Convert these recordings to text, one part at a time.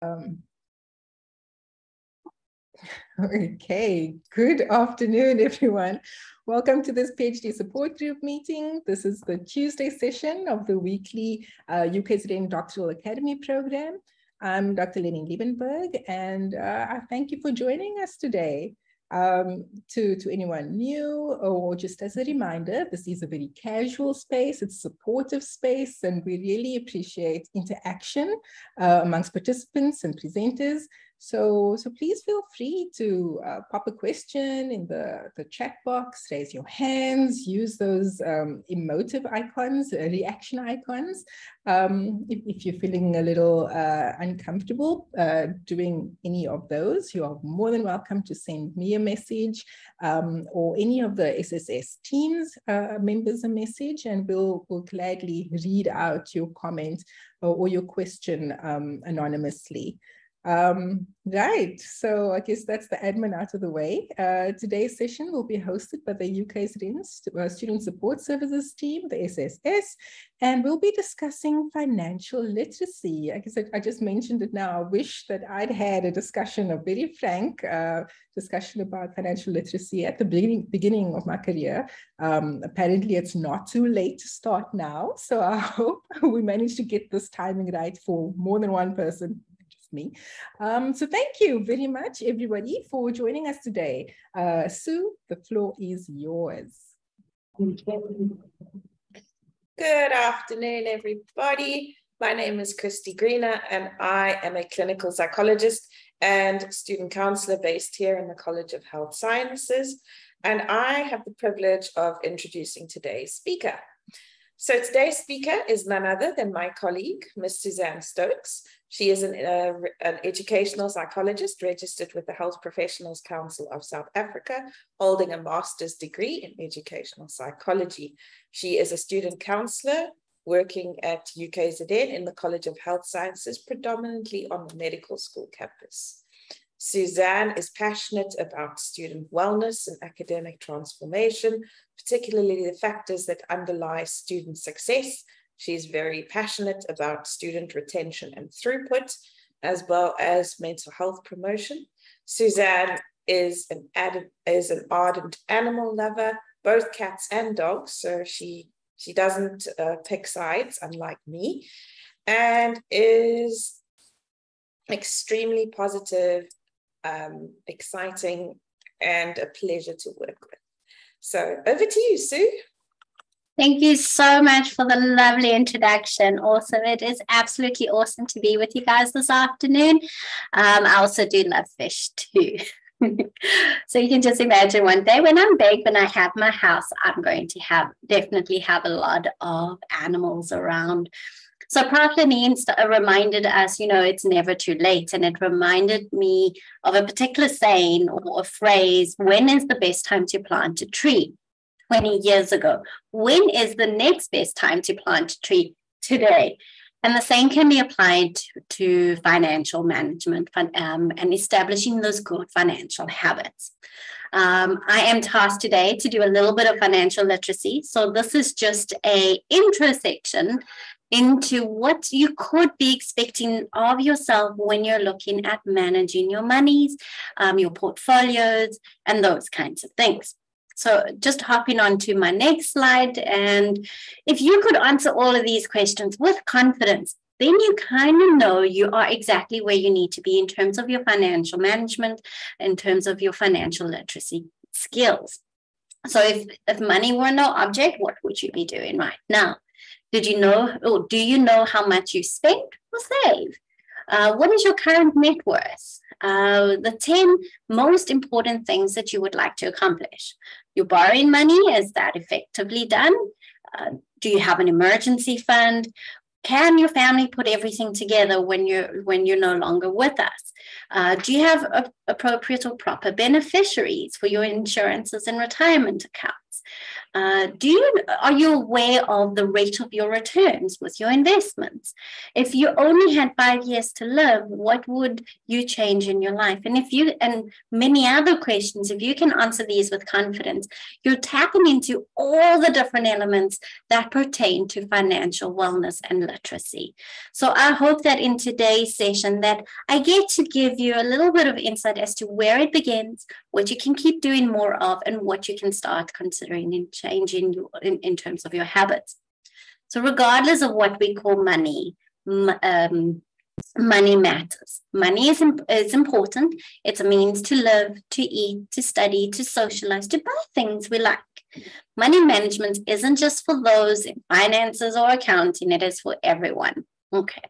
Um, okay, good afternoon, everyone. Welcome to this PhD support group meeting. This is the Tuesday session of the weekly uh, UKZN Doctoral Academy program. I'm Dr. Lenny Liebenberg, and uh, I thank you for joining us today. Um, to, to anyone new or just as a reminder, this is a very casual space, it's a supportive space, and we really appreciate interaction uh, amongst participants and presenters. So, so please feel free to uh, pop a question in the, the chat box, raise your hands, use those um, emotive icons, uh, reaction icons. Um, if, if, you're feeling a little uh, uncomfortable uh, doing any of those, you are more than welcome to send me a message um, or any of the SSS teams uh, members a message and we'll, we'll gladly read out your comment or, or your question um, anonymously. Um, right, so I guess that's the admin out of the way. Uh, today's session will be hosted by the UKZN uh, Student Support Services team, the SSS, and we'll be discussing financial literacy. I guess I, I just mentioned it now. I wish that I'd had a discussion, a very frank uh, discussion about financial literacy at the beginning, beginning of my career. Um, apparently, it's not too late to start now. So I hope we manage to get this timing right for more than one person me. Um, so thank you very much, everybody, for joining us today. Uh, Sue, the floor is yours. Good afternoon, everybody. My name is Christy Greener, and I am a clinical psychologist and student counselor based here in the College of Health Sciences. And I have the privilege of introducing today's speaker. So today's speaker is none other than my colleague, Ms. Suzanne Stokes. She is an, uh, an educational psychologist registered with the Health Professionals Council of South Africa, holding a master's degree in educational psychology. She is a student counselor working at UKZN in the College of Health Sciences, predominantly on the medical school campus. Suzanne is passionate about student wellness and academic transformation, particularly the factors that underlie student success She's very passionate about student retention and throughput, as well as mental health promotion. Suzanne is an, is an ardent animal lover, both cats and dogs. So she, she doesn't uh, pick sides, unlike me, and is extremely positive, um, exciting, and a pleasure to work with. So over to you, Sue. Thank you so much for the lovely introduction. Awesome. It is absolutely awesome to be with you guys this afternoon. Um, I also do love fish too. so you can just imagine one day when I'm big, when I have my house, I'm going to have definitely have a lot of animals around. So Pratlin reminded us, you know, it's never too late. And it reminded me of a particular saying or a phrase, when is the best time to plant a tree? 20 years ago. When is the next best time to plant a tree? Today. And the same can be applied to, financial management um, and establishing those good financial habits. Um, I am tasked today to do a little bit of financial literacy. So this is just a intro section into what you could be expecting of yourself when you're looking at managing your monies, um, your portfolios, and those kinds of things. So just hopping on to my next slide. And if you could answer all of these questions with confidence, then you kind of know you are exactly where you need to be in terms of your financial management, in terms of your financial literacy skills. So if, if money were no object, what would you be doing right now? Did you know, or do you know how much you spent or save? Uh, what is your current net worth? Uh, the 10 most important things that you would like to accomplish. You're borrowing money, is that effectively done? Uh, do you have an emergency fund? Can your family put everything together when you're when you're no longer with us? Uh, do you have a, appropriate or proper beneficiaries for your insurances and retirement accounts? Uh, do you are you aware of the rate of your returns with your investments? If you only had five years to live, what would you change in your life? And if you and many other questions, if you can answer these with confidence, you're tapping into all the different elements that pertain to financial wellness and literacy. So I hope that in today's session that I get to give you a little bit of insight as to where it begins, what you can keep doing more of, and what you can start considering in changing your, in, in terms of your habits. So, regardless of what we call money, um, money matters. Money is, is important. It's a means to live, to eat, to study, to socialize, to buy things we like. Money management isn't just for those in finances or accounting, it is for everyone. Okay,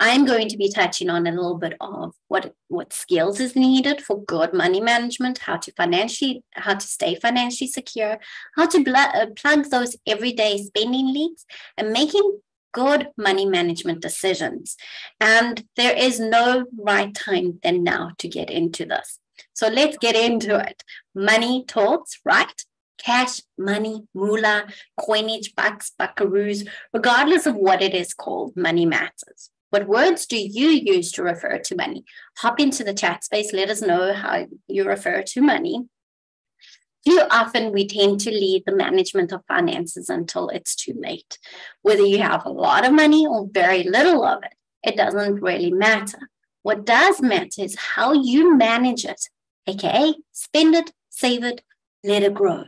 I'm going to be touching on a little bit of what what skills is needed for good money management, how to financially, how to stay financially secure, how to bl- uh, plug those everyday spending leaks, and making good money management decisions. And there is no right time than now to get into this. So let's get into it. Money talks, right? Cash, money, moolah, coinage, bucks, buckaroos, regardless of what it is called, money matters. What words do you use to refer to money? Hop into the chat space, let us know how you refer to money. Too often we tend to leave the management of finances until it's too late. Whether you have a lot of money or very little of it, it doesn't really matter. What does matter is how you manage it, aka spend it, save it, let it grow.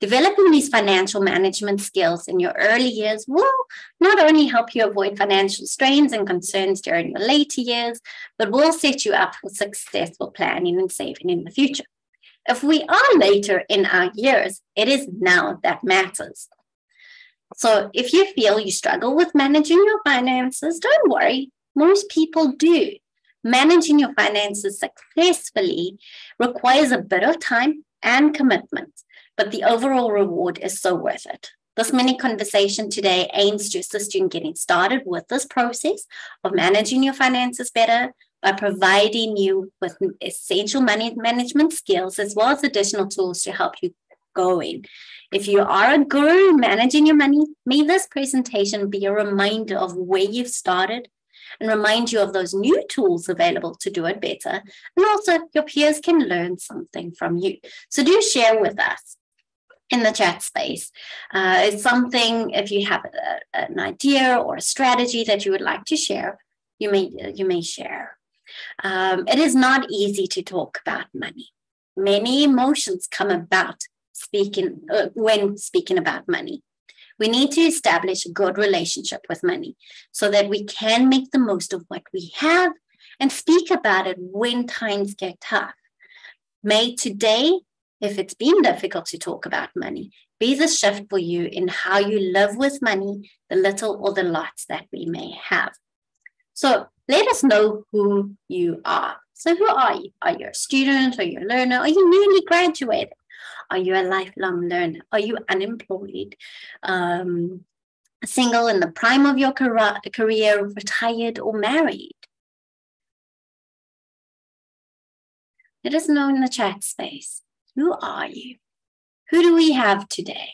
Developing these financial management skills in your early years will not only help you avoid financial strains and concerns during your later years, but will set you up for successful planning and saving in the future. If we are later in our years, it is now that matters. So if you feel you struggle with managing your finances, don't worry. Most people do. Managing your finances successfully requires a bit of time and commitment but the overall reward is so worth it. This mini conversation today aims to assist you in getting started with this process of managing your finances better by providing you with essential money management skills as well as additional tools to help you going. If you are a guru managing your money, may this presentation be a reminder of where you've started and remind you of those new tools available to do it better. And also, your peers can learn something from you. So, do share with us in the chat space. Uh, it's something, if you have a, an idea or a strategy that you would like to share, you may, you may share. Um, it is not easy to talk about money. Many emotions come about speaking uh, when speaking about money. We need to establish a good relationship with money so that we can make the most of what we have and speak about it when times get tough. May today if it's been difficult to talk about money, be the shift for you in how you live with money, the little or the lots that we may have. So let us know who you are. So, who are you? Are you a student? Are you a learner? Are you newly graduated? Are you a lifelong learner? Are you unemployed? Um, single in the prime of your career, retired, or married? Let us know in the chat space. Who are you? Who do we have today?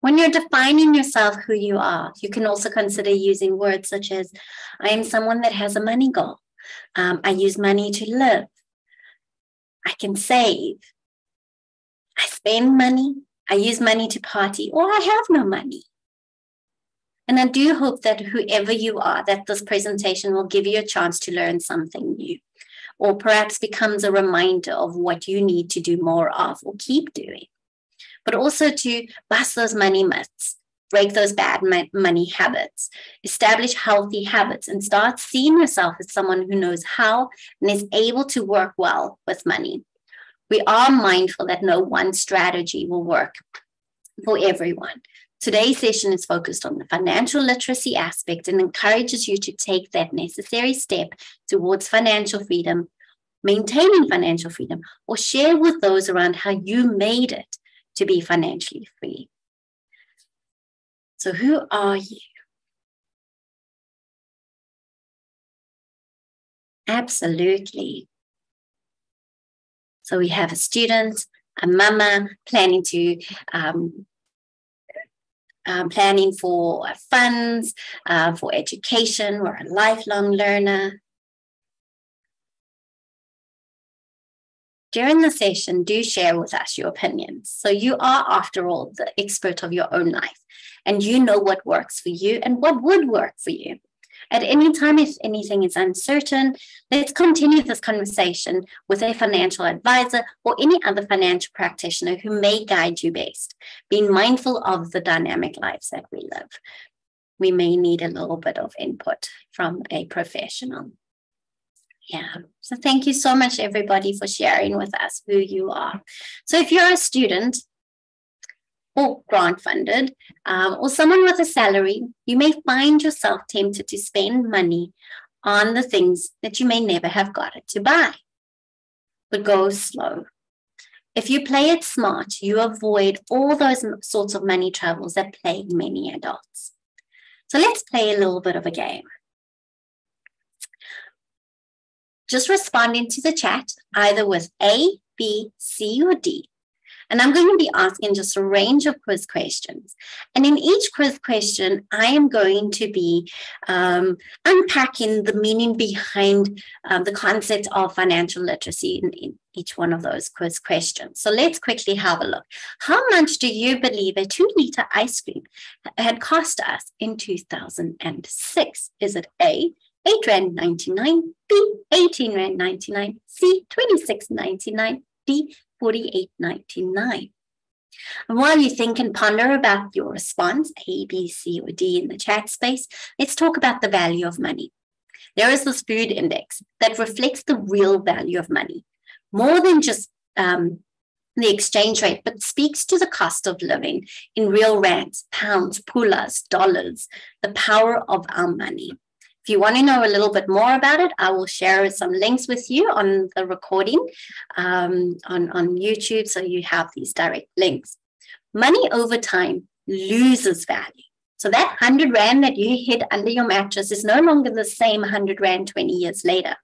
When you're defining yourself who you are, you can also consider using words such as I am someone that has a money goal. Um, I use money to live. I can save. I spend money. I use money to party, or I have no money. And I do hope that whoever you are, that this presentation will give you a chance to learn something new or perhaps becomes a reminder of what you need to do more of or keep doing. But also to bust those money myths, break those bad money habits, establish healthy habits, and start seeing yourself as someone who knows how and is able to work well with money. We are mindful that no one strategy will work for everyone. Today's session is focused on the financial literacy aspect and encourages you to take that necessary step towards financial freedom, maintaining financial freedom, or share with those around how you made it to be financially free. So, who are you? Absolutely. So we have a student, a mama planning to um, um, planning for funds, uh, for education, or a lifelong learner. During the session, do share with us your opinions. So, you are, after all, the expert of your own life, and you know what works for you and what would work for you. At any time, if anything is uncertain, let's continue this conversation with a financial advisor or any other financial practitioner who may guide you best, being mindful of the dynamic lives that we live. We may need a little bit of input from a professional. Yeah. So thank you so much, everybody, for sharing with us who you are. So if you're a student, or grant funded, um, or someone with a salary, you may find yourself tempted to spend money on the things that you may never have got it to buy. But go slow. If you play it smart, you avoid all those sorts of money troubles that plague many adults. So let's play a little bit of a game. Just responding to the chat either with A, B, C, or D and I'm going to be asking just a range of quiz questions. And in each quiz question, I am going to be um, unpacking the meaning behind um, the concept of financial literacy in, in each one of those quiz questions. So let's quickly have a look. How much do you believe a two liter ice cream had cost us in 2006? Is it A, 8 Rand 99, B, 18 Rand 99, C, 26.99, D, 48.99. And while you think and ponder about your response, A, B, C, or D in the chat space, let's talk about the value of money. There is this food index that reflects the real value of money, more than just um, the exchange rate, but speaks to the cost of living in real rands, pounds, pulas, dollars, the power of our money. If you want to know a little bit more about it, I will share some links with you on the recording um, on, on YouTube so you have these direct links. Money over time loses value. So that 100 Rand that you hid under your mattress is no longer the same 100 Rand 20 years later.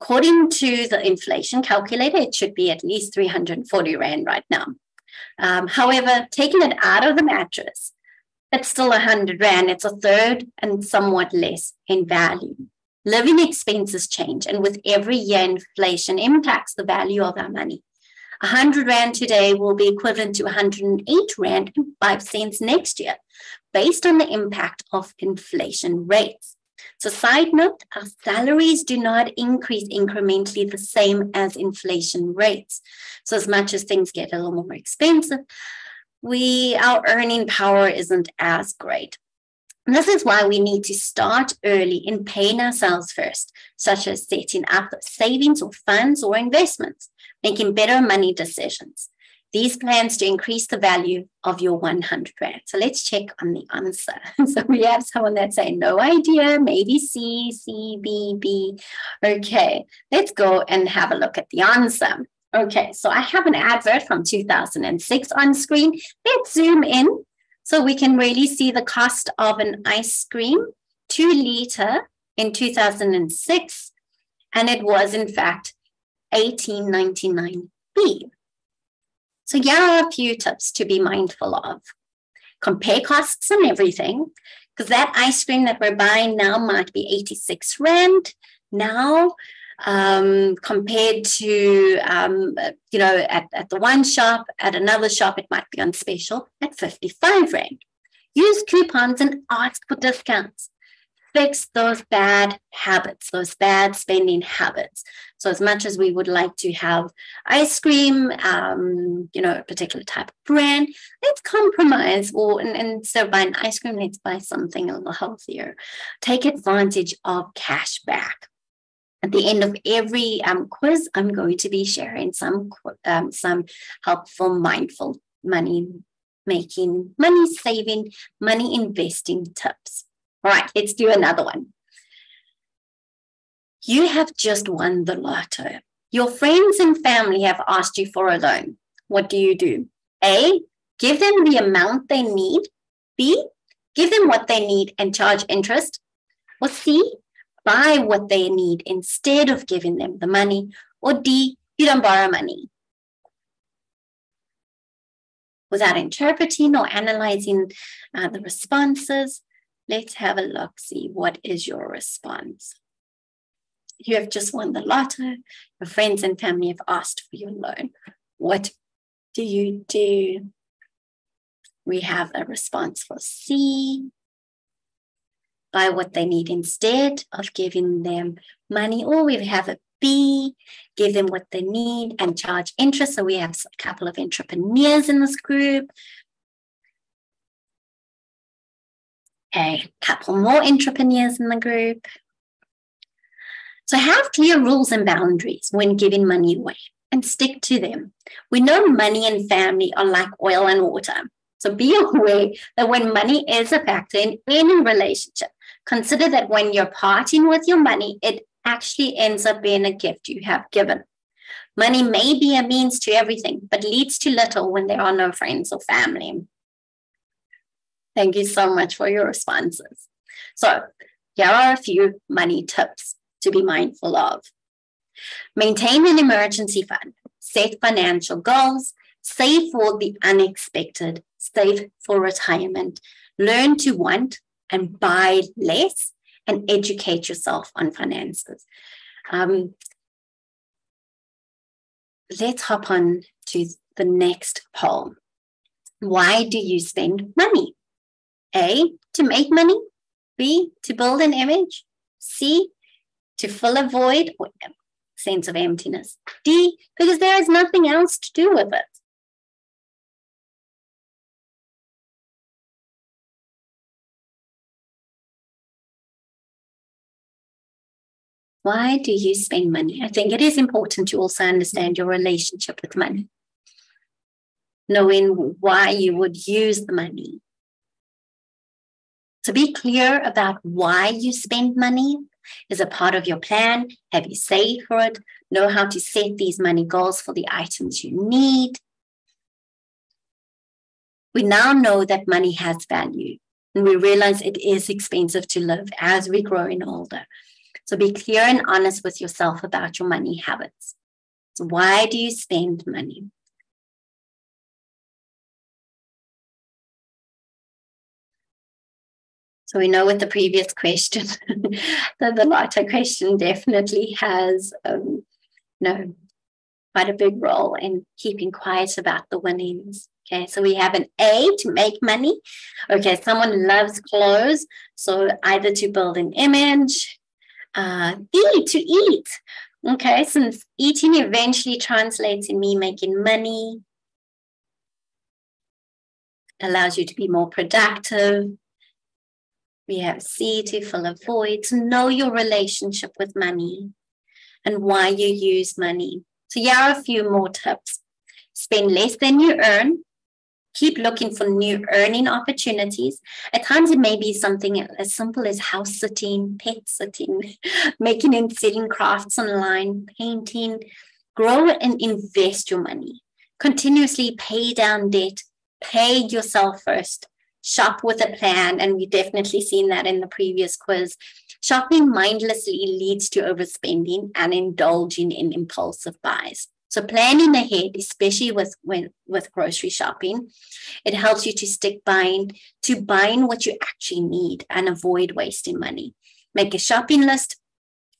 According to the inflation calculator, it should be at least 340 Rand right now. Um, however, taking it out of the mattress it's still a hundred rand. It's a third and somewhat less in value. Living expenses change, and with every year, inflation impacts the value of our money. A hundred rand today will be equivalent to 108 rand and five cents next year, based on the impact of inflation rates. So, side note, our salaries do not increase incrementally the same as inflation rates. So, as much as things get a little more expensive, we our earning power isn't as great. This is why we need to start early in paying ourselves first, such as setting up savings or funds or investments, making better money decisions. These plans to increase the value of your 100 Rand. So let's check on the answer. so we have someone that saying no idea, maybe C, C, B, B. Okay, let's go and have a look at the answer. Okay, so I have an advert from 2006 on screen. Let's zoom in so we can really see the cost of an ice cream, two liter in 2006. And it was, in fact, 1899B. So here are a few tips to be mindful of. Compare costs and everything, because that ice cream that we're buying now might be 86 Rand now um, compared to, um, you know, at, at the one shop, at another shop, it might be on special at 55 Rand. Use coupons and ask for discounts. Fix those bad habits, those bad spending habits. So, as much as we would like to have ice cream, um, you know, a particular type of brand, let's compromise. Or and, and instead of buying ice cream, let's buy something a little healthier. Take advantage of cash back at the end of every um, quiz, I'm going to be sharing some um, some helpful, mindful money making, money saving, money investing tips. All right, let's do another one. You have just won the lotto. Your friends and family have asked you for a loan. What do you do? A, give them the amount they need. B, give them what they need and charge interest. Or C, buy what they need instead of giving them the money. Or D, You don't borrow money. Without interpreting or analyzing uh, the responses, let's have a look, see what is your response. You have just won the lotto, your friends and family have asked for your loan. What do you do? We have a response for C. Buy what they need instead of giving them money, or we have a B, give them what they need and charge interest. So we have a couple of entrepreneurs in this group. A couple more entrepreneurs in the group. So have clear rules and boundaries when giving money away and stick to them. We know money and family are like oil and water. So be aware that when money is a factor in any relationship, consider that when you're parting with your money, it actually ends up being a gift you have given. Money may be a means to everything, but leads to little when there are no friends or family. Thank you so much for your responses. So, here are a few money tips to be mindful of. Maintain an emergency fund, set financial goals, save for the unexpected, save for retirement, learn to want and buy less, and educate yourself on finances. Um, let's hop on to the next poll. Why do you spend money? A, to make money. B, to build an image. C, to fill a void or sense of emptiness. D, because there is nothing else to do with it. Why do you spend money? I think it is important to also understand your relationship with money, knowing why you would use the money. To be clear about why you spend money is a part of your plan. Have you saved for it? Know how to set these money goals for the items you need. We now know that money has value, and we realize it is expensive to live as we grow in older. So be clear and honest with yourself about your money habits. So, why do you spend money? So we know with the previous question that the lotto question definitely has, um, know, quite a big role in keeping quiet about the winnings. Okay, so we have an A to make money. Okay, someone loves clothes, so either to build an image, uh, eat to eat. Okay, since eating eventually translates in me making money, allows you to be more productive. We have C to fill a void, to know your relationship with money and why you use money. So, here are a few more tips. Spend less than you earn keep looking for new earning opportunities. At times, it may be something as simple as house sitting, pet sitting, making and selling crafts online, painting. Grow and invest your money. Continuously pay down debt, pay yourself first, shop with a plan. And we've definitely seen that in the previous quiz. Shopping mindlessly leads to overspending and indulging in impulsive buys. So planning ahead, especially with when with grocery shopping, it helps you to stick buying to buying what you actually need and avoid wasting money. Make a shopping list,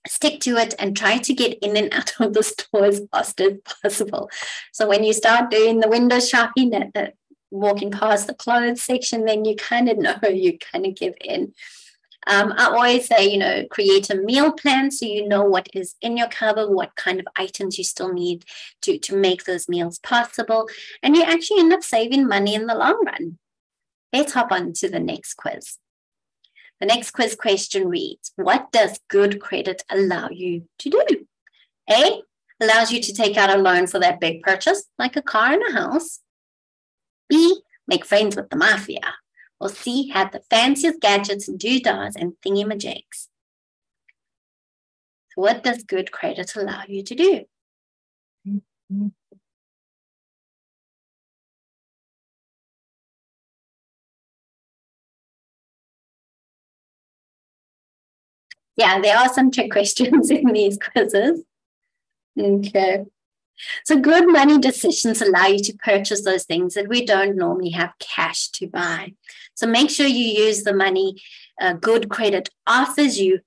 stick to it, and try to get in and out of the store as fast as possible. So when you start doing the window shopping, at the, walking past the clothes section, then you kind of know you kind of give in. Um, I always say, you know, create a meal plan so you know what is in your cupboard, what kind of items you still need to, to make those meals possible. And you actually end up saving money in the long run. Let's hop on to the next quiz. The next quiz question reads What does good credit allow you to do? A allows you to take out a loan for that big purchase, like a car and a house. B, make friends with the mafia or C had the fanciest gadgets and doodahs and thingy-majigs. So what does good credit allow you to do? Yeah, there are some trick questions in these quizzes. Okay. So, good money decisions allow you to purchase those things that we don't normally have cash to buy. So, make sure you use the money uh, good credit offers you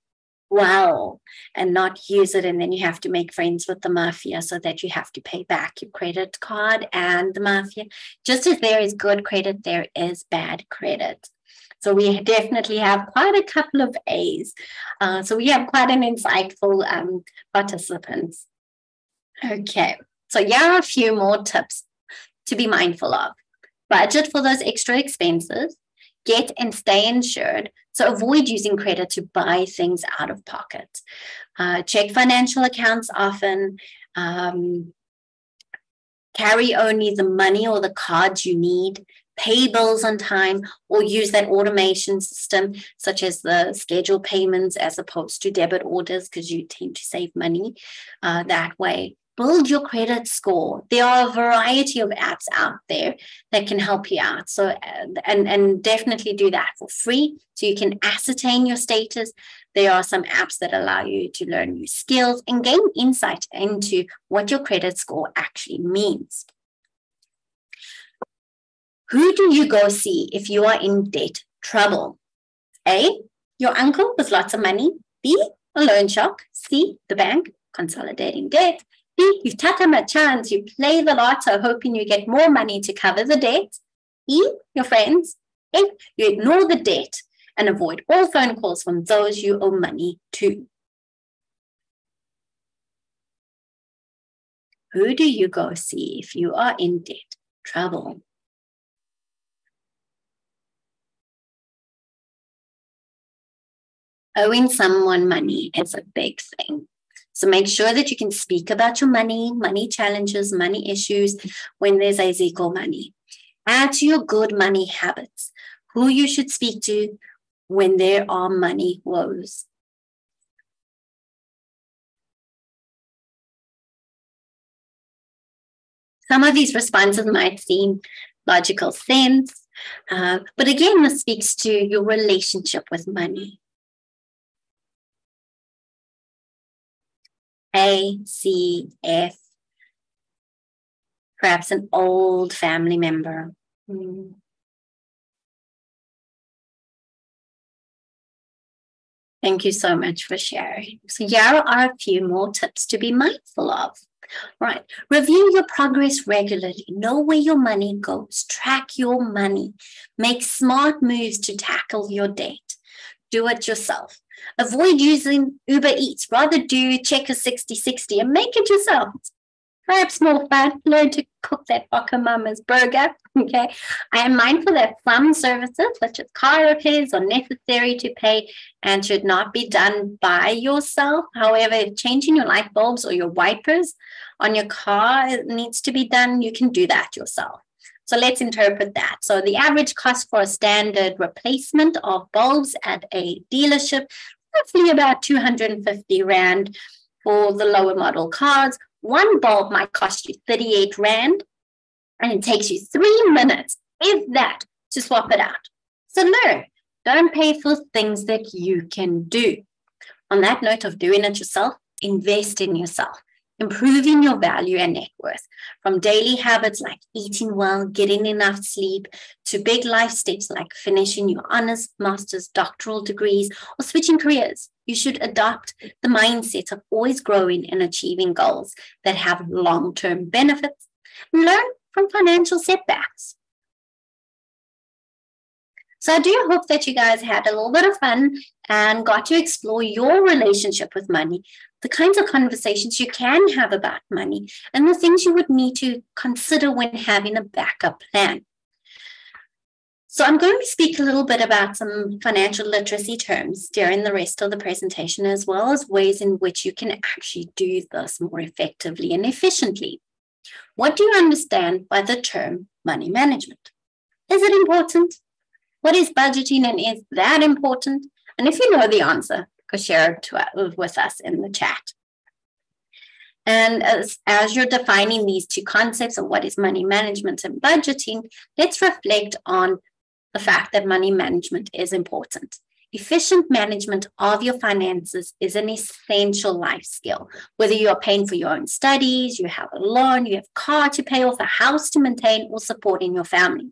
well and not use it. And then you have to make friends with the mafia so that you have to pay back your credit card and the mafia. Just as there is good credit, there is bad credit. So we definitely have quite a couple of A's. Uh, so we have quite an insightful um, participants. Okay, so here are a few more tips to be mindful of. Budget for those extra expenses, get and stay insured. So avoid using credit to buy things out of pocket. Uh, check financial accounts often. Um, carry only the money or the cards you need pay bills on time or use that automation system such as the schedule payments as opposed to debit orders because you tend to save money uh, that way build your credit score there are a variety of apps out there that can help you out so uh, and and definitely do that for free so you can ascertain your status there are some apps that allow you to learn new skills and gain insight into what your credit score actually means who do you go see if you are in debt trouble? A, your uncle with lots of money. B, a loan shark. C, the bank consolidating debt. You take a chance, you play the lotto hoping you get more money to cover the debt. E, your friends. F, you ignore the debt and avoid all phone calls from those you owe money to. Who do you go see if you are in debt trouble? owing someone money is a big thing. So make sure that you can speak about your money, money challenges, money issues when there's a Zico money. Add to your good money habits who you should speak to when there are money woes. Some of these responses might seem logical sense, uh, but again, this speaks to your relationship with money. A, C, F, perhaps an old family member. Mm. Thank you so much for sharing. So, here are a few more tips to be mindful of. Right. Review your progress regularly. Know where your money goes. Track your money. Make smart moves to tackle your debt. Do it yourself. Avoid using Uber Eats. Rather do Checkers Sixty60 and make it yourself. Perhaps more fun. Learn to cook that Baka Mama's burger. Okay. I am mindful that some services, such as car repairs, are necessary to pay and should not be done by yourself. However, if changing your light bulbs or your wipers on your car needs to be done, you can do that yourself. So let's interpret that. So the average cost for a standard replacement of bulbs at a dealership, roughly about 250 Rand for the lower model cars. One bulb might cost you 38 Rand, and it takes you three minutes, if that, to swap it out. So no, don't pay for things that you can do. On that note of doing it yourself, invest in yourself improving your value and net worth from daily habits like eating well, getting enough sleep, to big life steps like finishing your honors, master's, doctoral degrees, or switching careers. You should adopt the mindset of always growing and achieving goals that have long term benefits. Learn from financial setbacks. So I do hope that you guys had a little bit of fun and got to explore your relationship with money, the kinds of conversations you can have about money, and the things you would need to consider when having a backup plan. So I'm going to speak a little bit about some financial literacy terms during the rest of the presentation, as well as ways in which you can actually do this more effectively and efficiently. What do you understand by the term money management? Is it important? What is budgeting and is that important? And if you know the answer, go share to, uh, with us in the chat. And as, as you're defining these two concepts of what is money management and budgeting, let's reflect on the fact that money management is important. Efficient management of your finances is an essential life skill. Whether you are paying for your own studies, you have a loan, you have a car to pay off, a house to maintain, or supporting your family.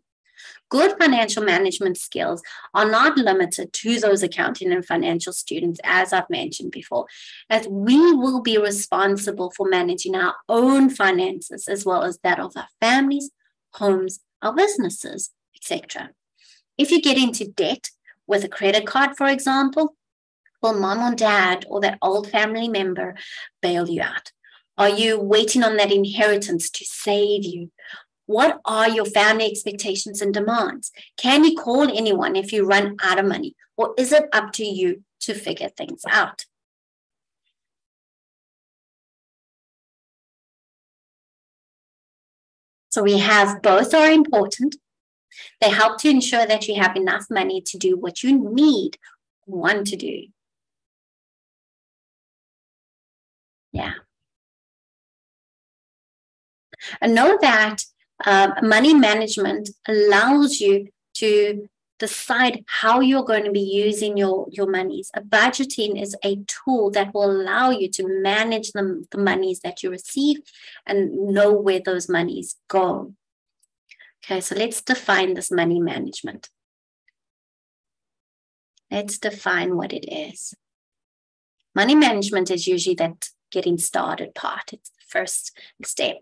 Good financial management skills are not limited to those accounting and financial students, as I've mentioned before, as we will be responsible for managing our own finances as well as that of our families, homes, our businesses, etc. If you get into debt, with a credit card, for example, will mom or dad or that old family member bail you out? Are you waiting on that inheritance to save you? What are your family expectations and demands? Can you call anyone if you run out of money? Or is it up to you to figure things out? So we have both are important, they help to ensure that you have enough money to do what you need, want to do. Yeah. And know that uh, money management allows you to decide how you're going to be using your, your monies. A budgeting is a tool that will allow you to manage the, the monies that you receive and know where those monies go. Okay, so let's define this money management. Let's define what it is. Money management is usually that getting started part, it's the first step.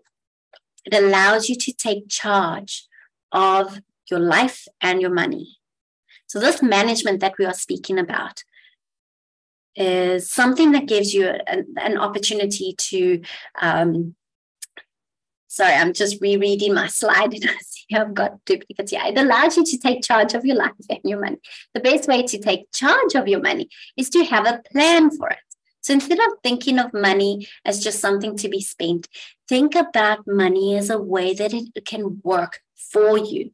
It allows you to take charge of your life and your money. So, this management that we are speaking about is something that gives you an, an opportunity to um, sorry, I'm just rereading my slide and I see I've got duplicates here. It allows you to take charge of your life and your money. The best way to take charge of your money is to have a plan for it. So instead of thinking of money as just something to be spent, think about money as a way that it can work for you.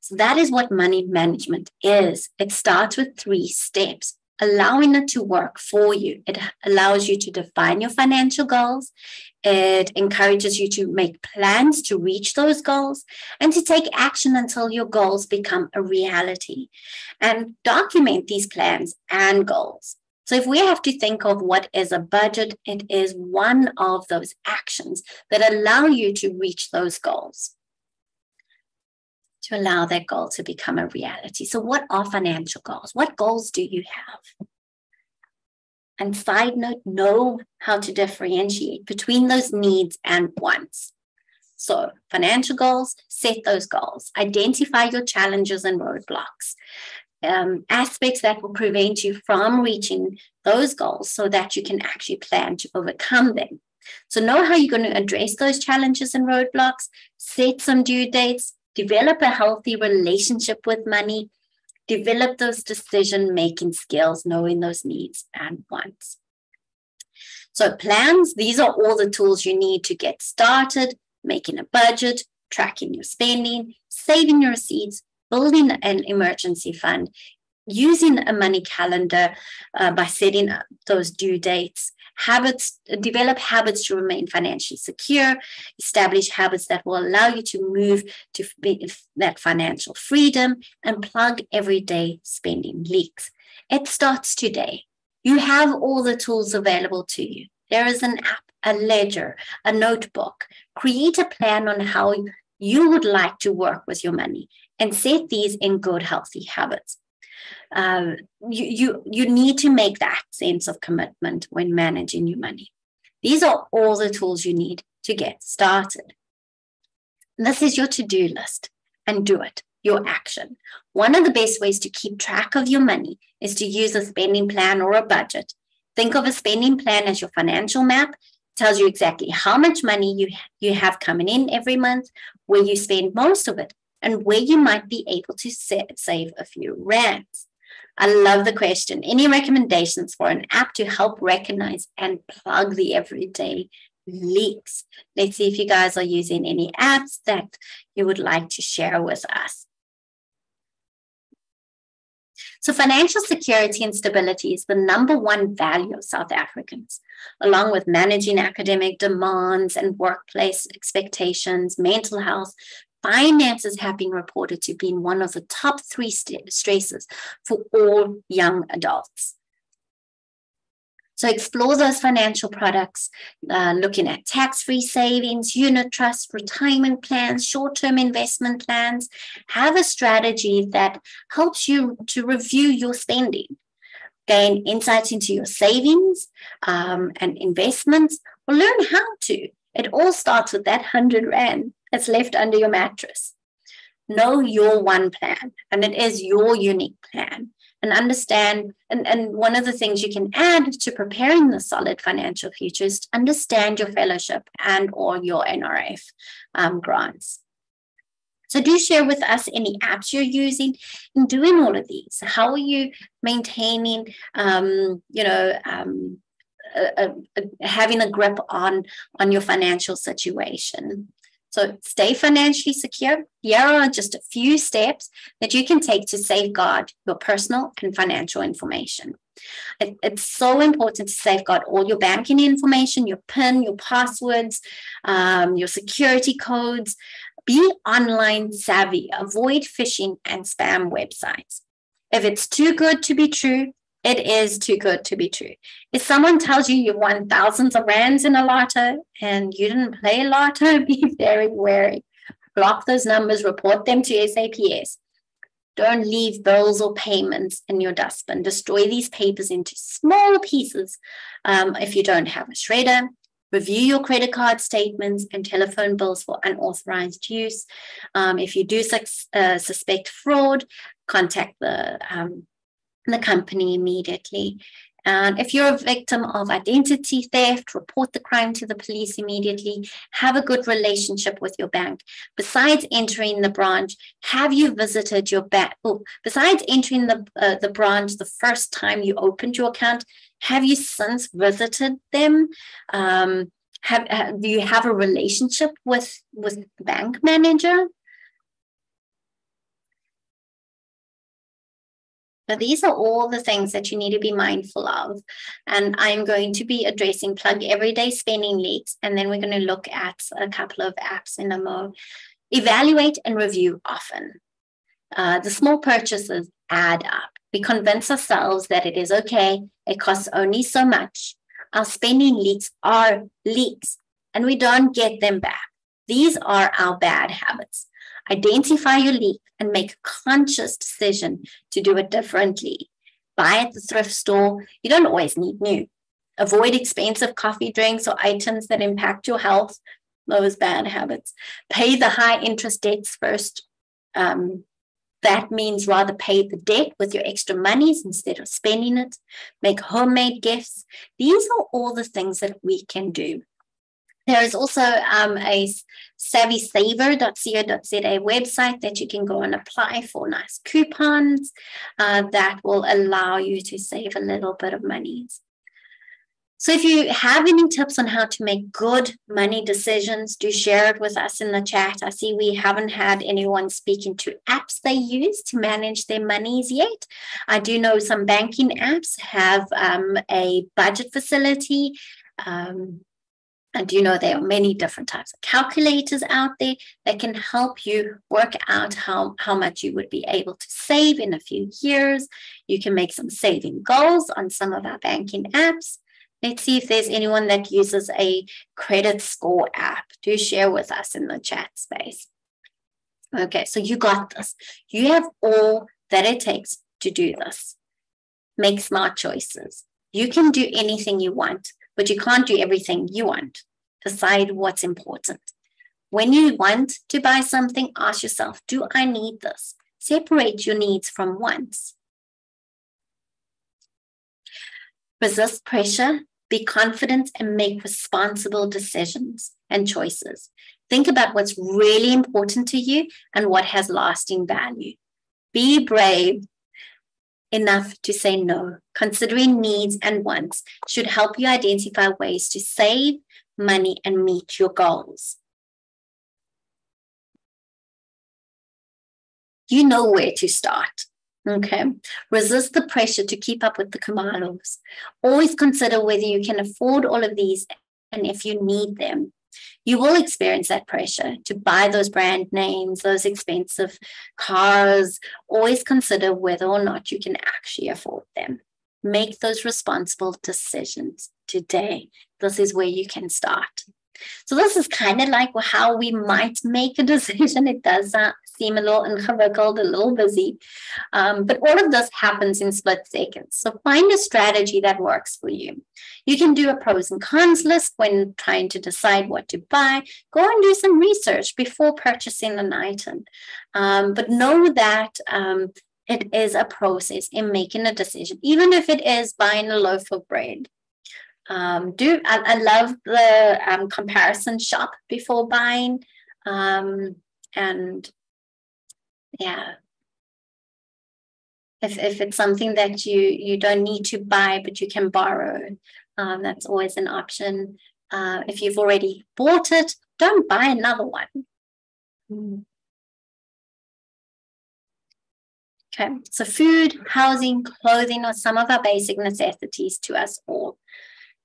So that is what money management is. It starts with three steps allowing it to work for you. It allows you to define your financial goals. It encourages you to make plans to reach those goals and to take action until your goals become a reality and document these plans and goals. So, if we have to think of what is a budget, it is one of those actions that allow you to reach those goals to allow that goal to become a reality. So, what are financial goals? What goals do you have? And side note, know how to differentiate between those needs and wants. So, financial goals, set those goals, identify your challenges and roadblocks, um, aspects that will prevent you from reaching those goals so that you can actually plan to overcome them. So, know how you're going to address those challenges and roadblocks, set some due dates, develop a healthy relationship with money, develop those decision making skills, knowing those needs and wants. So, plans, these are all the tools you need to get started, making a budget, tracking your spending, saving your receipts, building an emergency fund, using a money calendar uh, by setting up those due dates, habits, develop habits to remain financially secure, establish habits that will allow you to move to that financial freedom, and plug everyday spending leaks. It starts today. You have all the tools available to you. There is an app, a ledger, a notebook. Create a plan on how you would like to work with your money and set these in good, healthy habits um, you, you, you need to make that sense of commitment when managing your money. These are all the tools you need to get started. This is your to do list and do it, your action. One of the best ways to keep track of your money is to use a spending plan or a budget. Think of a spending plan as your financial map. Tells you exactly how much money you, you have coming in every month, where you spend most of it, and where you might be able to save a few rands. I love the question. Any recommendations for an app to help recognize and plug the everyday leaks? Let's see if you guys are using any apps that you would like to share with us. So, financial security and stability is the number one value of South Africans, along with managing academic demands and workplace expectations, mental health, finances have been reported to be one of the top three st- stresses for all young adults. So explore those financial products, uh, looking at tax-free savings, unit trust, retirement plans, short-term investment plans. Have a strategy that helps you to review your spending, gain insights into your savings um, and investments, or learn how to. It all starts with that 100 Rand that's left under your mattress. Know your one plan, and it is your unique plan. And understand and, and one of the things you can add to preparing the solid financial future is to understand your fellowship and or your NRF um, grants. So do share with us any apps you're using in doing all of these. How are you maintaining um, you know um, a, a, a, having a grip on on your financial situation so stay financially secure. Here are just a few steps that you can take to safeguard your personal and financial information. It, it's so important to safeguard all your banking information, your PIN, your passwords, um, your security codes. Be online savvy. Avoid phishing and spam websites. If it's too good to be true, it is too good to be true. If someone tells you you won thousands of rands in a lotto and you didn't play a lotto, be very wary. Block those numbers, report them to SAPS. Don't leave bills or payments in your dustbin. Destroy these papers into small pieces um, if you don't have a shredder. Review your credit card statements and telephone bills for unauthorized use. Um, if you do su- uh, suspect fraud, contact the um, the company immediately. And if you're a victim of identity theft, report the crime to the police immediately. Have a good relationship with your bank. Besides entering the branch, have you visited your bank? Oh, besides entering the uh, the branch the first time you opened your account, have you since visited them? Um, have, have do you have a relationship with with bank manager? But these are all the things that you need to be mindful of. And I'm going to be addressing plug everyday spending leaks. And then we're going to look at a couple of apps in a more evaluate and review often. Uh, the small purchases add up. We convince ourselves that it is okay. It costs only so much. Our spending leaks are leaks and we don't get them back. These are our bad habits. Identify your leak and make a conscious decision to do it differently. Buy at the thrift store. You don't always need new. Avoid expensive coffee drinks or items that impact your health, those bad habits. Pay the high interest debts first. Um, that means rather pay the debt with your extra monies instead of spending it. Make homemade gifts. These are all the things that we can do. There is also um, a savvysaver.co.za website that you can go and apply for nice coupons uh, that will allow you to save a little bit of money. So, if you have any tips on how to make good money decisions, do share it with us in the chat. I see we haven't had anyone speaking to apps they use to manage their monies yet. I do know some banking apps have um, a budget facility. Um, and you know there are many different types of calculators out there that can help you work out how, how much you would be able to save in a few years. You can make some saving goals on some of our banking apps. Let's see if there's anyone that uses a credit score app. Do share with us in the chat space. Okay, so you got this. You have all that it takes to do this. Make smart choices. You can do anything you want but you can't do everything you want. Decide what's important. When you want to buy something, ask yourself, do I need this? Separate your needs from wants. Resist pressure, be confident, and make responsible decisions and choices. Think about what's really important to you and what has lasting value. Be brave enough to say no. Considering needs and wants should help you identify ways to save money and meet your goals. You know where to start. Okay. Resist the pressure to keep up with the Khumalos. Always consider whether you can afford all of these and if you need them. You will experience that pressure to buy those brand names, those expensive cars. Always consider whether or not you can actually afford them. Make those responsible decisions today. This is where you can start. So this is kind of like how we might make a decision. It does seem a little ingewikkeld, a little busy, um, but all of this happens in split seconds. So find a strategy that works for you. You can do a pros and cons list when trying to decide what to buy. Go and do some research before purchasing an item, um, but know that. Um, it is a process in making a decision, even if it is buying a loaf of bread um, do I, I, love the um, comparison shop before buying um, and yeah if, if it's something that you you don't need to buy but you can borrow um, that's always an option uh, if you've already bought it don't buy another one mm. Okay, so food, housing, clothing are some of our basic necessities to us all.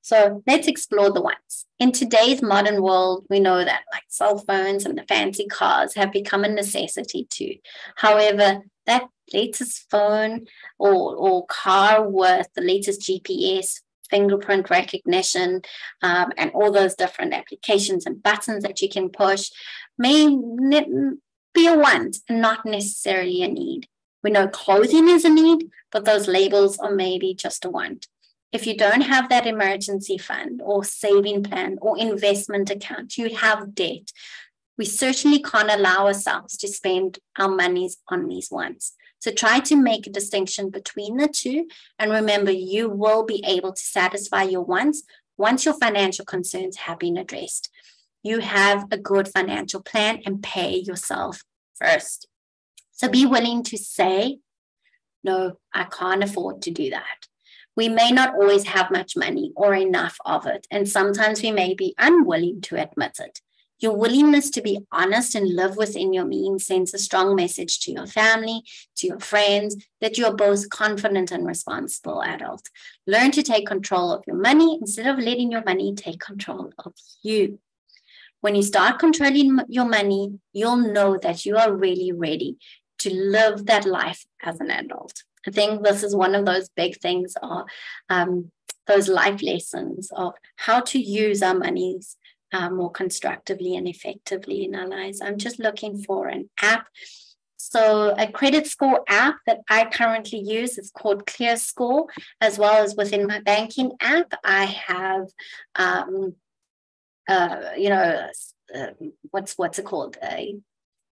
So let's explore the ones. In today's modern world, we know that like cell phones and the fancy cars have become a necessity too. However, that latest phone or, or car with the latest GPS, fingerprint recognition, um, and all those different applications and buttons that you can push may be a want and not necessarily a need. We know clothing is a need, but those labels are maybe just a want if you don't have that emergency fund or saving plan or investment account, you have debt. We certainly can't allow ourselves to spend our monies on these ones. So try to make a distinction between the two. And remember, you will be able to satisfy your wants once your financial concerns have been addressed. You have a good financial plan and pay yourself first. So be willing to say, no, I can't afford to do that we may not always have much money or enough of it. And sometimes we may be unwilling to admit it. Your willingness to be honest and live within your means sends a strong message to your family, to your friends, that you are both confident and responsible adult. Learn to take control of your money instead of letting your money take control of you. When you start controlling your money, you'll know that you are really ready to live that life as an adult. I think this is one of those big things or um, those life lessons of how to use our monies uh, more constructively and effectively in our lives. I'm just looking for an app. So a credit score app that I currently use is called Clear Score, as well as within my banking app, I have, um, uh, you know, uh, what's what's it called? A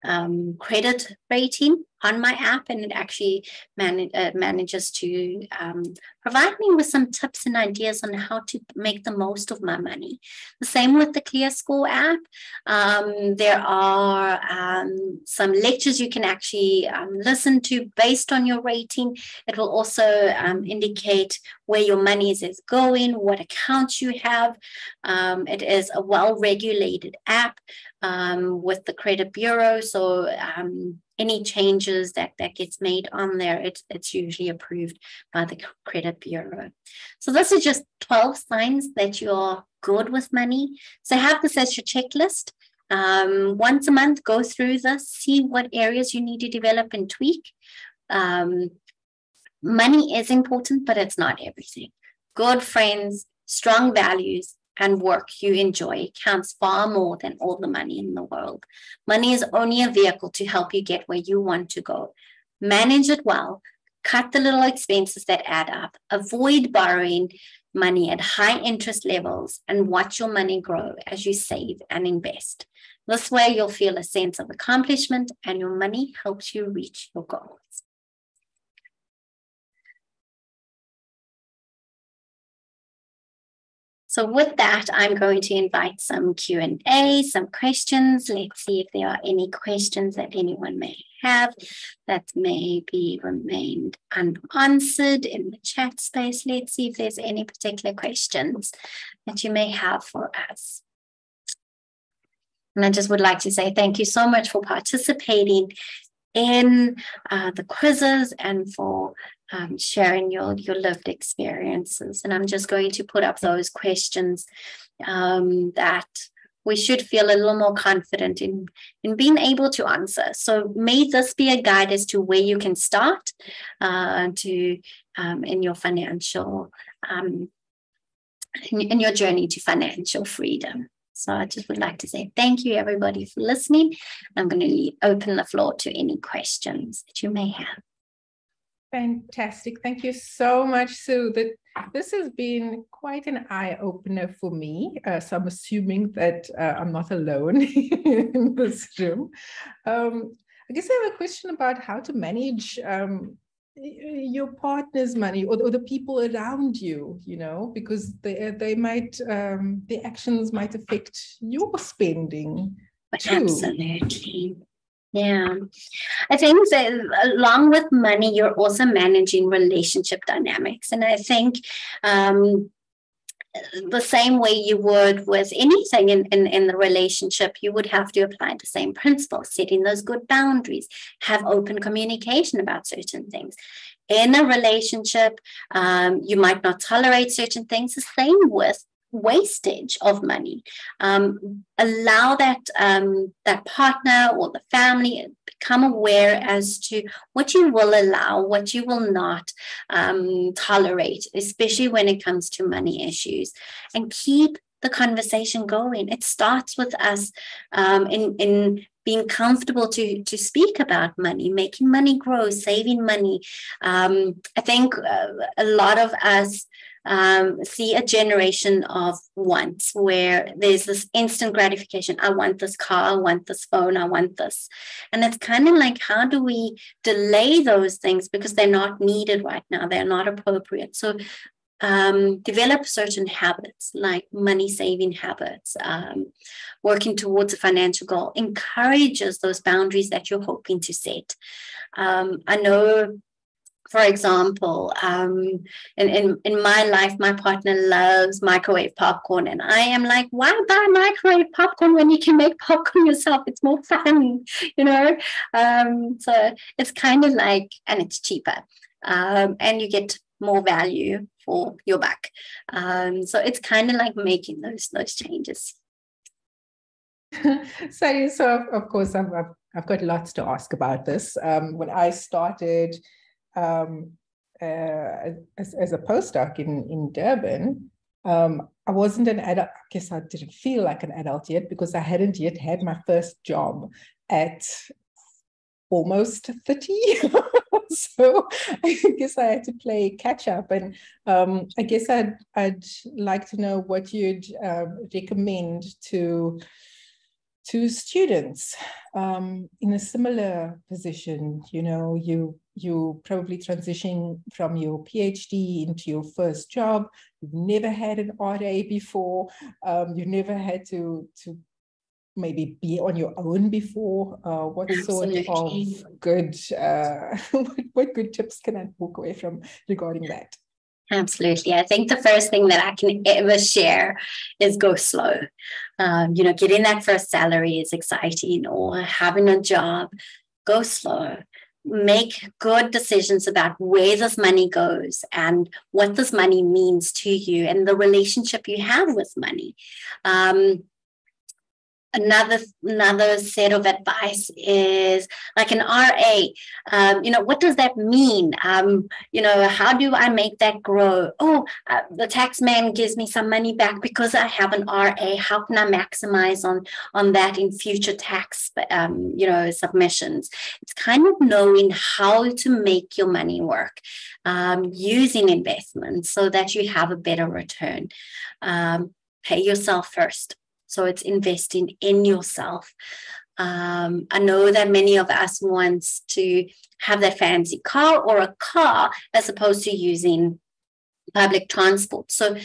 um, credit rating on my app, and it actually uh, manages to um, provide me with some tips and ideas on how to make the most of my money. The same with the Clear Score app. Um, there are um, some lectures you can actually um, listen to based on your rating. It will also um, indicate where your money is going, what accounts you have. it is a well regulated app um, with the credit bureau. So um, any changes that that gets made on there, it's it's usually approved by the credit bureau. So this is just 12 signs that you're good with money. So have this as your checklist. Um, once a month, go through this, see what areas you need to develop and tweak. Um, money is important, but it's not everything. Good friends, strong values, and work you enjoy counts far more than all the money in the world. Money is only a vehicle to help you get where you want to go. Manage it well, cut the little expenses that add up, avoid borrowing money at high interest levels, and watch your money grow as you save and invest. This way, you'll feel a sense of accomplishment, and your money helps you reach your goals. So with that, I'm going to invite some Q&A, some questions. Let's see if there are any questions that anyone may have that may be remained unanswered in the chat space. Let's see if there's any particular questions that you may have for us. And I just would like to say thank you so much for participating in uh, the quizzes and for um, sharing your, your lived experiences. And I'm just going to put up those questions um, that we should feel a little more confident in, in being able to answer. So may this be a guide as to where you can start uh, to um, in your financial um, in, in your journey to financial freedom. So I just would like to say thank you everybody for listening. I'm going to open the floor to any questions that you may have. Fantastic. Thank you so much, Sue. That this has been quite an eye opener for me. Uh, so I'm assuming that uh, I'm not alone in this room. Um, I guess I have a question about how to manage um, your partner's money or, or, the people around you, you know, because they, they might, um, the actions might affect your spending. Too. Absolutely. Yeah. I think that along with money, you're also managing relationship dynamics. And I think um, the same way you would with anything in, in, in the relationship, you would have to apply the same principles, setting those good boundaries, have open communication about certain things. In a relationship, um, you might not tolerate certain things. The same with wastage of money. Um, allow that um, that partner or the family become aware as to what you will allow, what you will not um, tolerate, especially when it comes to money issues, and keep the conversation going. It starts with us um, in in being comfortable to to speak about money, making money grow, saving money. Um, I think uh, a lot of us um, see a generation of wants where there's this instant gratification. I want this car, I want this phone, I want this. And it's kind of like, how do we delay those things because they're not needed right now? They're not appropriate. So um, develop certain habits like money saving habits, um, working towards a financial goal encourages those boundaries that you're hoping to set. Um, I know for example, um, in, in, in my life, my partner loves microwave popcorn. And I am like, why buy microwave popcorn when you can make popcorn yourself? It's more fun, you know? Um, so it's kind of like, and it's cheaper. Um, and you get more value for your buck. Um, so it's kind of like making those those changes. so, so of course, I've, I've, I've got lots to ask about this. Um, when I started um, uh, as, as, a postdoc in, in Durban, um, I wasn't an adult. I guess I didn't feel like an adult yet because I hadn't yet had my first job at almost 30. so I guess I had to play catch up. And um, I guess I'd, I'd like to know what you'd uh, recommend to to students um, in a similar position. You know, you you probably transition from your PhD into your first job. You've never had an RA before. Um, you never had to to maybe be on your own before. Uh, what Absolutely. sort of good uh, what, what good tips can I walk away from regarding that? Absolutely. I think the first thing that I can ever share is go slow. Um, you know, getting that first salary is exciting or having a job, go slow. Make good decisions about where this money goes and what this money means to you and the relationship you have with money. Um, another another set of advice is like an RA. Um, you know, what does that mean? Um, you know, how do I make that grow? Oh, uh, the tax man gives me some money back because I have an RA. How can I maximize on on that in future tax, um, you know, submissions? It's kind of knowing how to make your money work um, using investments so that you have a better return. Um, pay yourself first so it's investing in yourself. Um, I know that many of us wants to have that fancy car or a car as opposed to using public transport. So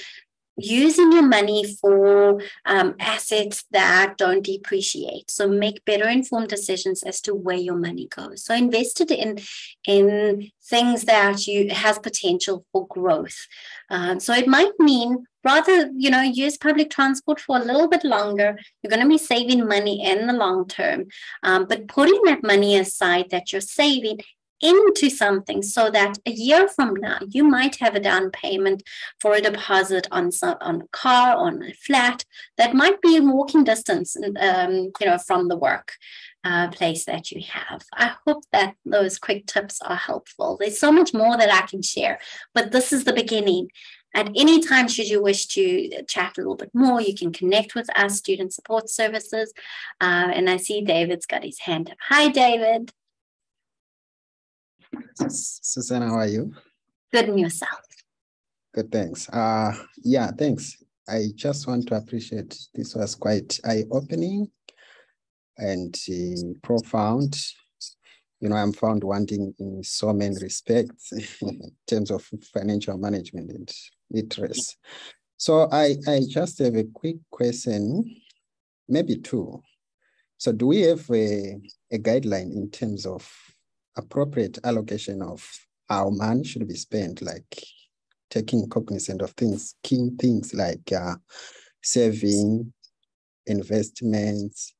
using your money for um, assets that don't depreciate. So make better informed decisions as to where your money goes. So invest it in in things that you has potential for growth. Um, so it might mean rather you know use public transport for a little bit longer. You're going to be saving money in the long term. Um, but putting that money aside that you're saving into something so that a year from now you might have a down payment for a deposit on some on a car on a flat that might be in walking distance um, you know from the work uh, place that you have. I hope that those quick tips are helpful. There's so much more that i can share but this is the beginning at any time, should you wish to chat a little bit more, you can connect with our student support services. Uh, and I see David's got his hand up. Hi, David. Susanna, how are you? Good and yourself. Good, thanks. Uh, yeah, thanks. I just want to appreciate this was quite eye-opening and uh, profound. You know, I'm found wanting in so many respects in terms of financial management and literacy. So I, I just have a quick question, maybe two. So do we have a, a guideline in terms of appropriate allocation of how money should be spent, like taking cognizant of things, key things like uh, saving, investments,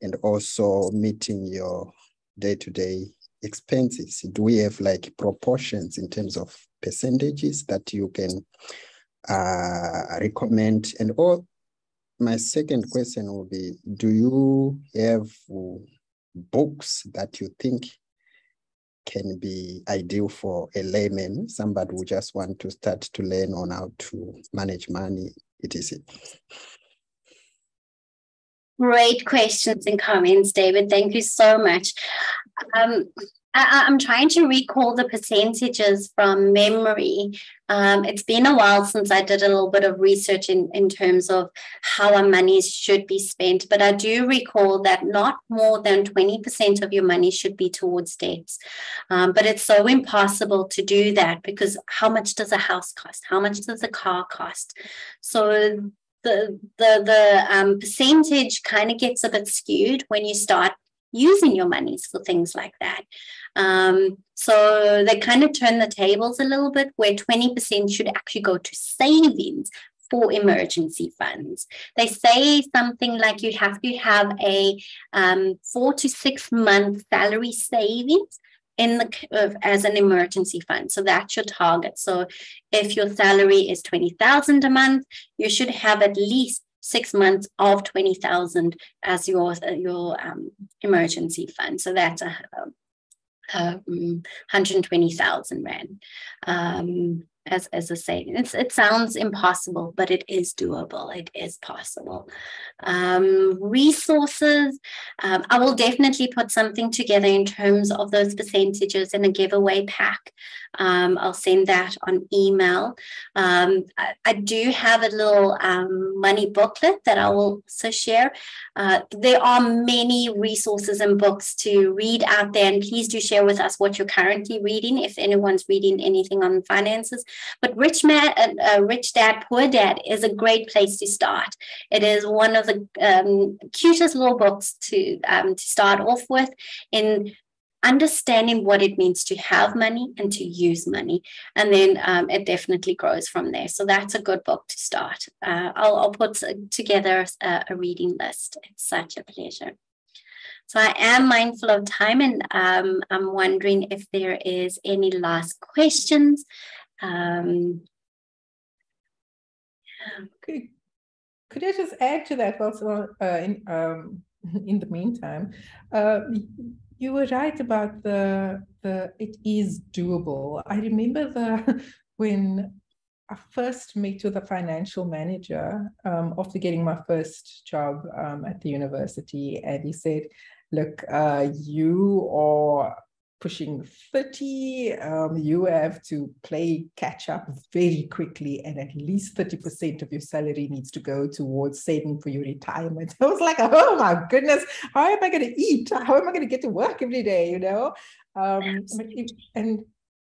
and also meeting your day-to-day expenses? Do we have like proportions in terms of percentages that you can uh, recommend? And all my second question will be, do you have books that you think can be ideal for a layman, somebody who just want to start to learn on how to manage money, etc. Great questions and comments, David. Thank you so much. Um, I, am trying to recall the percentages from memory. Um, it's been a while since I did a little bit of research in, in terms of how our money should be spent, but I do recall that not more than 20% of your money should be towards debts. Um, but it's so impossible to do that because how much does a house cost? How much does a car cost? So the the the um, percentage kind of gets a bit skewed when you start using your monies for things like that. Um, so they kind of turn the tables a little bit where 20% should actually go to savings for emergency funds. They say something like you have to have a um, four to six month salary savings in the uh, as an emergency fund. So that's your target. So if your salary is 20,000 a month, you should have at least six months of 20,000 as your, your um, emergency fund. So that's a, a, a 120,000 Rand. Um, as, as a saying. It's, it sounds impossible, but it is doable. It is possible. Um, resources, um, I will definitely put something together in terms of those percentages in a giveaway pack. Um, I'll send that on email. Um, I, I, do have a little um, money booklet that I will also share. Uh, there are many resources and books to read out there, and please do share with us what you're currently reading if anyone's reading anything on finances. But Rich, Man, uh, uh, Rich Dad, Poor Dad is a great place to start. It is one of the um, cutest little books to um, to start off with in understanding what it means to have money and to use money. And then um, it definitely grows from there. So that's a good book to start. Uh, I'll, I'll, put together a, a, reading list. It's such a pleasure. So I am mindful of time and um, I'm wondering if there is any last questions. Um, could, I just add to that also uh, in, um, in the meantime? Uh, you were right about the, the it is doable. I remember the when I first met with a financial manager um, after getting my first job um, at the university, and he said, "Look, uh, you are pushing 30, um, you have to play catch up very quickly, and at least 30% of your salary needs to go towards saving for your retirement. I was like, oh my goodness, how am I going to eat? How am I going to get to work every day? You know? Um, and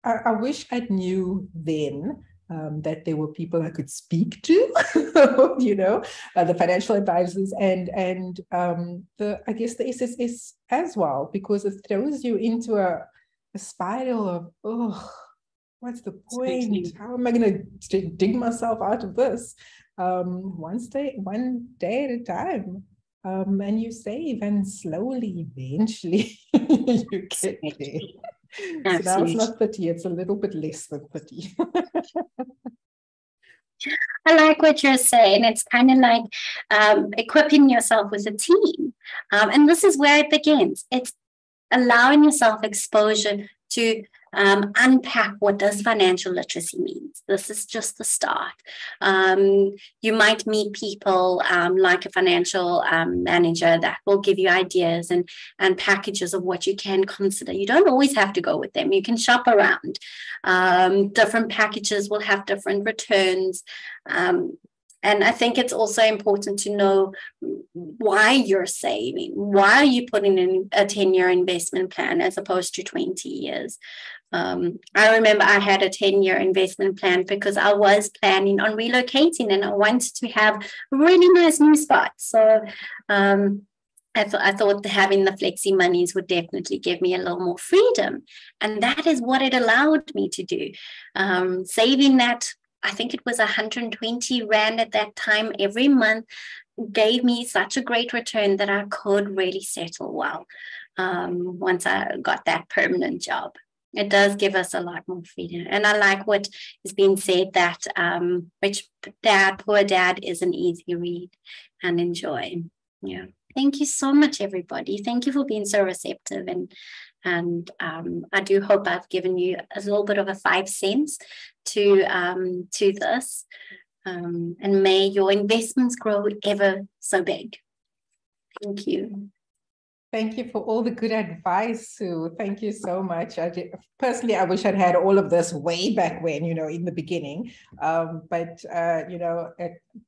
I, I wish I knew then um, that there were people I could speak to, you know, uh, the financial advisors and and um, the I guess the SSS as well, because it throws you into a, a spiral of oh, what's the point? How am I going to dig myself out of this? Um, one day, one day at a time. Um, and you save, and slowly, eventually, you get there. So now it's not 30, it's a little bit less than 30. I like what you're saying. It's kind of like um, equipping yourself with a team. Um, and this is where it begins. It's allowing yourself exposure to um, unpack what does financial literacy means. This is just the start. Um, you might meet people um, like a financial um, manager that will give you ideas and, and packages of what you can consider. You don't always have to go with them. You can shop around. Um, different packages will have different returns. And I think it's also important to know why you're saving. Why are you putting in a 10 year investment plan as opposed to 20 years? Um, I remember I had a 10 year investment plan because I was planning on relocating and I wanted to have a really nice new spots. So um, I, th- I thought having the flexi monies would definitely give me a little more freedom. And that is what it allowed me to do. Um, saving that, I think it was 120 Rand at that time every month, gave me such a great return that I could really settle well um, once I got that permanent job it does give us a lot more freedom. And I like what is being said that um, Rich Dad, Poor Dad is an easy read and enjoy. Yeah. Thank you so much, everybody. Thank you for being so receptive. And and um, I do hope I've given you a little bit of a five cents to um, to this. Um, and may your investments grow ever so big. Thank you. Thank you for all the good advice, Sue. Thank you so much. I did, personally, I wish I'd had all of this way back when, you know, in the beginning. Um, but uh, you know,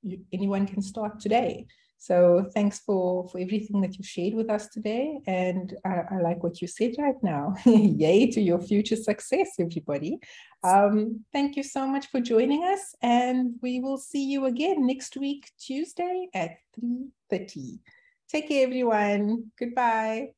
you, anyone can start today. So thanks for for everything that you shared with us today, and I, I like what you said right now. Yay to your future success, everybody! Um, thank you so much for joining us, and we will see you again next week, Tuesday at three thirty. Take care, everyone. Goodbye.